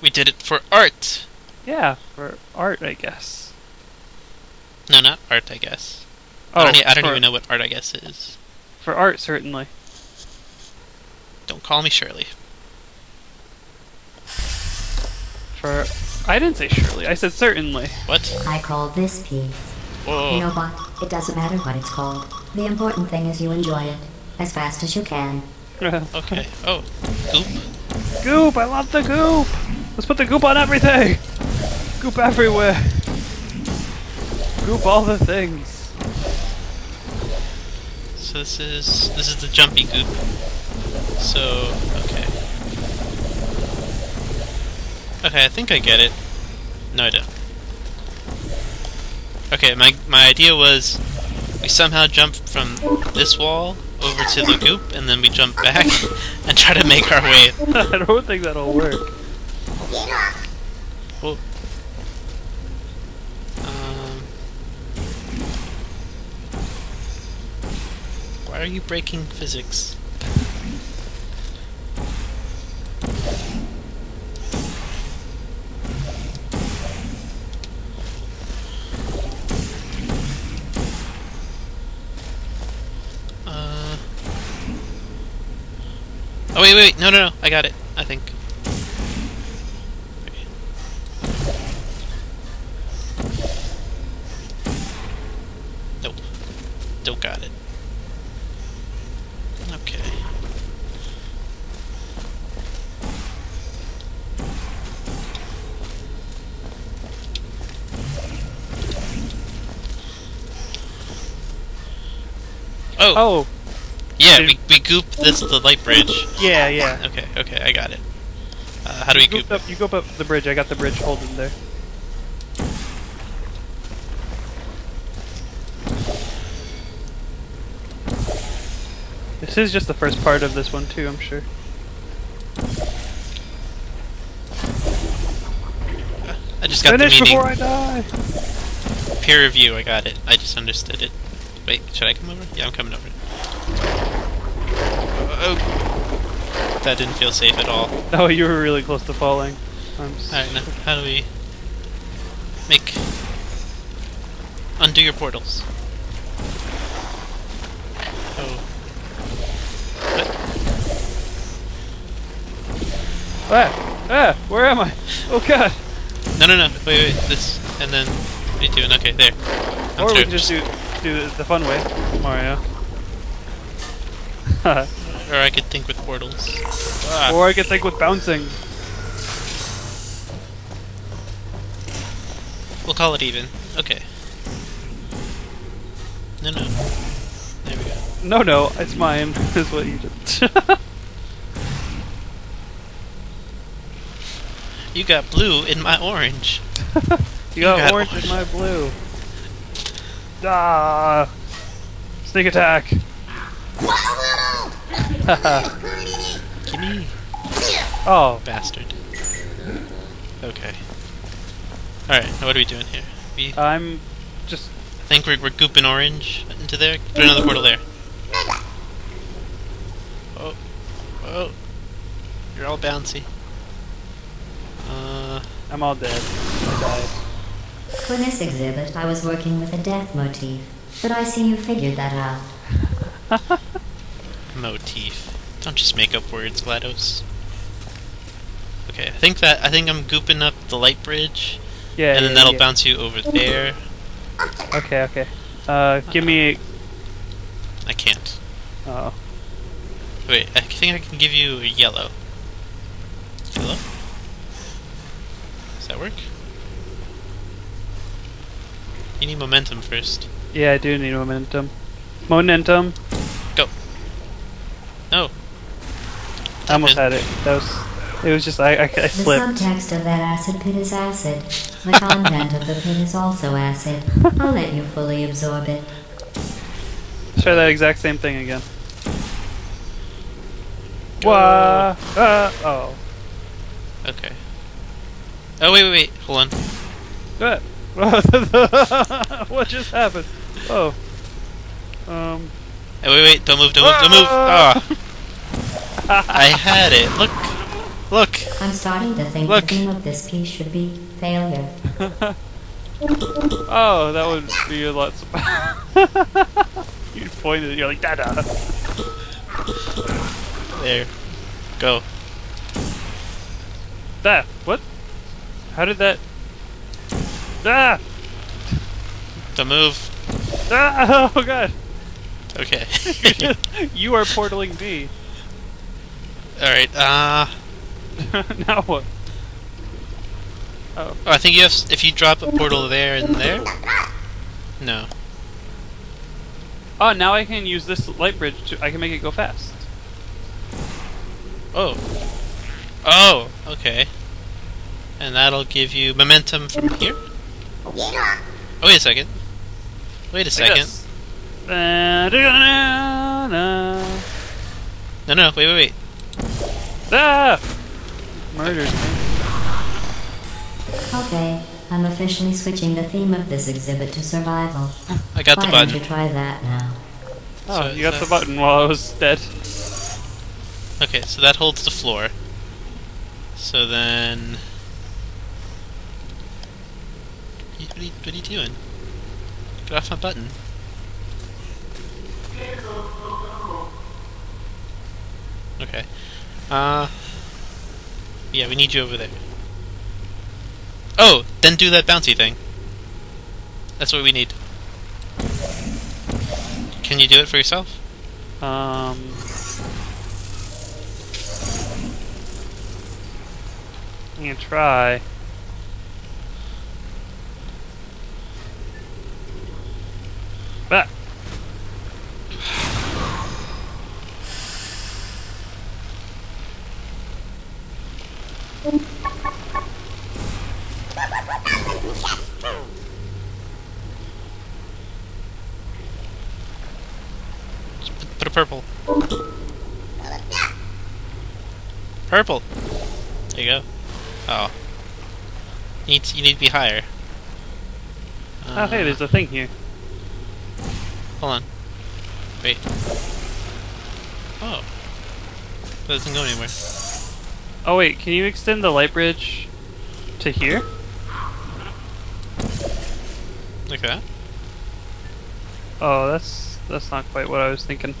We did it for art. Yeah, for art, I guess. No, not art. I guess. Oh, I don't, I don't for, even know what art. I guess is. For art, certainly. Don't call me Shirley. For I didn't say Shirley, I said certainly. What? I call this piece. Whoa. what? It doesn't matter what it's called. The important thing is you enjoy it as fast as you can. Okay. Oh, goop. Goop! I love the goop! Let's put the goop on everything! Goop everywhere! Goop all the things. So this is this is the jumpy goop. So okay. Okay, I think I get it. No, I don't. Okay, my my idea was we somehow jump from this wall over to the goop, and then we jump back and try to make our way. I don't think that'll work. Well, um, why are you breaking physics? Uh. Oh wait, wait, wait! No, no, no! I got it. I think. Nope. Don't got it. Okay. Oh, Oh, yeah, we, we goop this the light bridge. yeah, yeah. Okay, okay, I got it. Uh, how do we you goop? up, you goop up the bridge. I got the bridge holding there. This is just the first part of this one too, I'm sure. I just got Finish the meaning. before I die! Peer review, I got it. I just understood it. Wait, should I come over? Yeah, I'm coming over. Oh, that didn't feel safe at all. Oh, you were really close to falling. Alright, now, how do we make... Undo your portals. Oh. What? Ah! Ah! Where am I? Oh god! No, no, no. Wait, wait. This, and then... What are you doing? Okay, there. I'm or we can just do do the fun way, Mario. Or I could think with portals. Ah. or I could think with bouncing. We'll call it even. Okay. No, no. There we go. No, no, it's mine. is what you did. You got blue in my orange. you got got orange orange. and my blue. Ah! Sneak attack. Gimme. oh, Bastard. Okay. Alright, now what are we doing here? We I'm just I think we're, we're gooping orange into there? Put another portal there. Oh. Oh. You're all bouncy. Uh, I'm all dead. I died. For this exhibit, I was working with a death motif, but I see you figured that out. motif. Don't just make up words, GLaDOS. Okay, I think that I think I'm gooping up the light bridge, Yeah. and then yeah, that'll yeah. bounce you over there. Okay, okay. Uh, give me. I can't. Oh, Wait, I think I can give you a yellow. Yellow? Does that work? You need momentum first. yeah, I do need momentum. Momentum. Go. No. I almost had it. That was. It was just I. I, I The slipped. subtext of that acid pit is acid. The content of the pit is also acid. I'll let you fully absorb it. Let's try that exact same thing again. Go. Wah! Ah! Oh. Okay. Oh wait, wait, wait. Hold on. What? what just happened? Oh. Um. Hey, wait, wait, don't move, don't move, don't move! Ah! I had it. Look, look. I'm starting to think Look. the theme of this piece should be failure. Oh, that would be a lot. you pointed. You're like, da da. There, go. That. What? How did that? Ah! Don't move. Ah! Oh god! Okay. you are portaling B. All right. Uh, now what? Oh. oh, I think you have. If you drop a portal there and there. No. Oh, now I can use this light bridge to. I can make it go fast. Oh. Oh. Okay. And that'll give you momentum from here. Oh, wait a second. Wait a second. Uh. No, no. Wait, wait, wait. Ah! Murdered me. Okay, I'm officially switching the theme of this exhibit to survival. I got the Why don't button. you try that now? Oh, So you got the button while I was dead. Okay, so that holds the floor. So then. What are you, what are you doing? Get off my button. Okay. Uh. Yeah, we need you over there. Oh, then do that bouncy thing. That's what we need. Can you do it for yourself? Um. I'm gonna try. Ah. Put, a purple. Purple. There you go. Oh. You need to, you need to be higher. oh, hey, Uh, there's a thing here. Hold on. Wait. Oh. That doesn't go anywhere. Oh wait, can you extend the light bridge to here? Like that? Oh, that's that's not quite what I was thinking.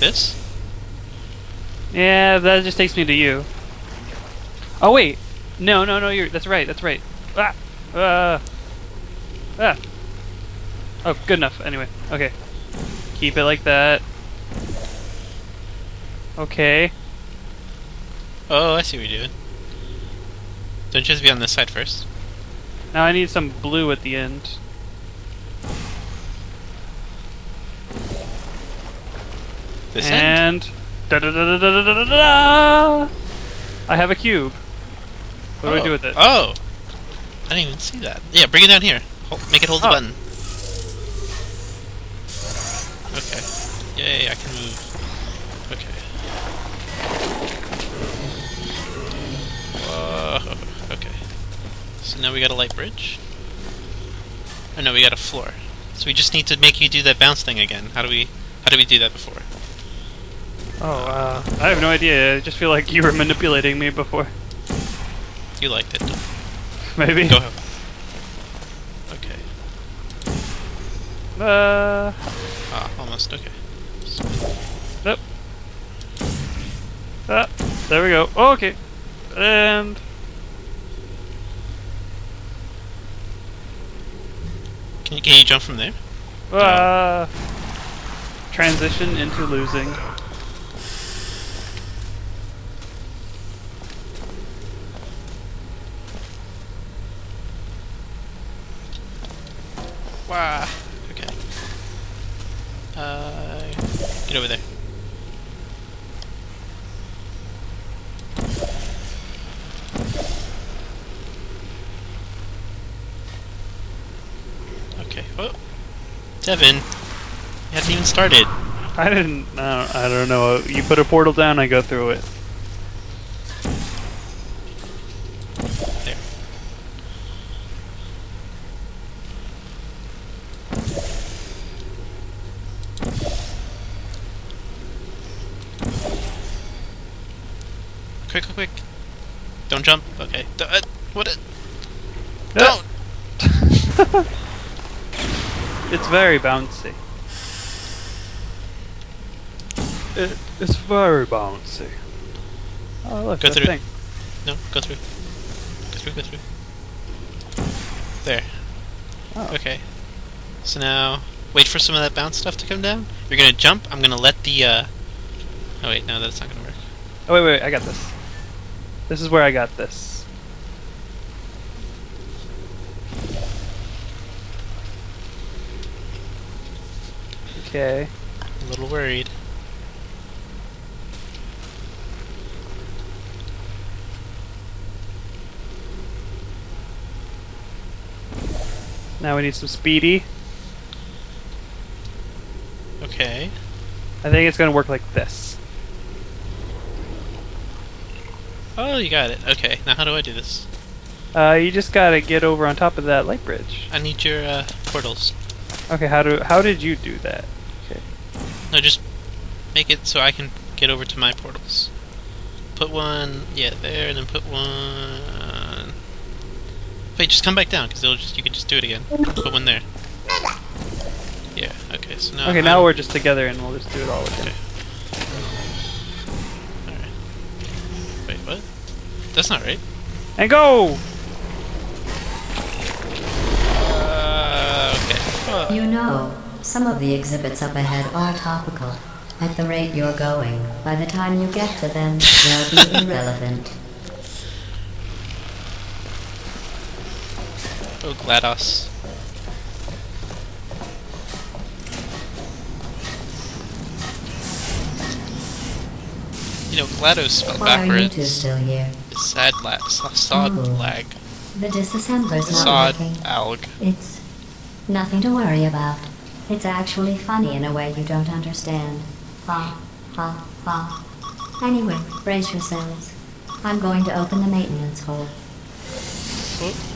This? Yeah, that just takes me to you. Oh wait, no, no, no, you're that's right, that's right. Ah, ah, ah. Oh, good enough. Anyway, okay. Keep it like that. Okay. Oh, I see what you're doing. Don't just be on this side first. Now I need some blue at the end. This and end? Da, da, da, da, da, da, da, da, I have a cube. What oh. do I do oh. with it? Oh! I didn't even see that. Yeah, bring it down here. Hold, make it hold oh. the button. Okay. Yay, I can move. Now we got a light bridge. Oh no, we got a floor. So we just need to make you do that bounce thing again. How do we how do we do that before? Oh, uh, I have no idea. I just feel like you were manipulating me before. You liked it. Maybe. Go ahead. Okay. Uh, Ah, almost. Okay. Yep. Ah, there we go. Oh, okay. And Can you, can you jump from there? uh, transition into losing. Wow. Okay. Uh, get over there. Devin, you hadn't even started. I didn't. Uh, I don't know. You put a portal down, I go through it. There. Quick, quick, quick. Don't jump. Okay. D uh, what? Uh, don't! It's very bouncy. It, it's very bouncy. Oh look, Go that through. thing. No, go through. Go through. Go through. There. Oh. Okay. So now, wait for some of that bounce stuff to come down. You're gonna jump. I'm gonna let the. uh... Oh wait, no, that's not gonna work. Oh wait, wait, I got this. This is where I got this. Okay. a little worried. Now we need some speedy. Okay. I think it's gonna work like this. Oh, you got it. Okay, now how do I do this? Uh, you just gotta get over on top of that light bridge. I need your uh, portals. Okay, how do how did you do that? Okay. No, just make it so I can get over to my portals. Put one, yeah, there, and then put one. Wait, just come back down, because it'll just you can just do it again. Put one there. Yeah. Okay. So now. Okay, now I'm- we're just together and we'll just do it all again. Okay. Alright. Wait, what? That's not right. And go! Uh, okay. Uh, You know, some of the exhibits up ahead are topical. At the rate you're going, by the time you get to them, they'll be irrelevant. oh, GLaDOS. You know, GLaDOS spelled Why are you two backwards. still here? It's sad lag. Sod Oh. lag. The disassembler's not Sod working. alg. It's nothing to worry about. It's actually funny in a way you don't understand. Ha, ha, ha. Anyway, brace yourselves. I'm going to open the maintenance hole. Oh,